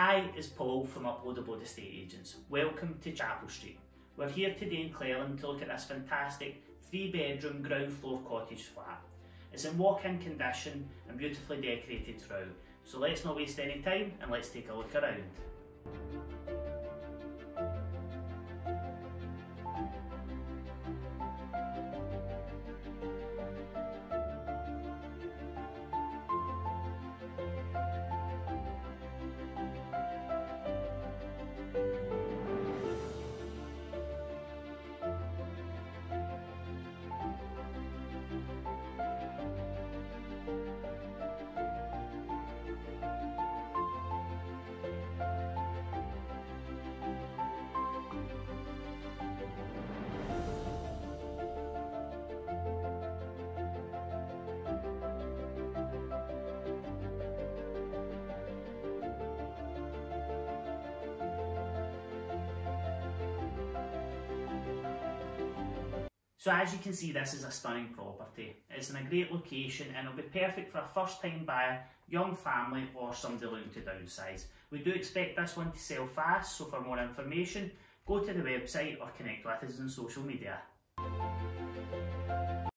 Hi, it's Paul from Upload Abode Estate Agents. Welcome to Chapel Street. We're here today in Cleland to look at this fantastic three bedroom ground floor cottage flat. It's in walk-in condition and beautifully decorated throughout. So let's not waste any time and let's take a look around. So as you can see, this is a stunning property. It's in a great location and it'll be perfect for a first time buyer, young family or somebody looking to downsize. We do expect this one to sell fast, so for more information, go to the website or connect with us on social media.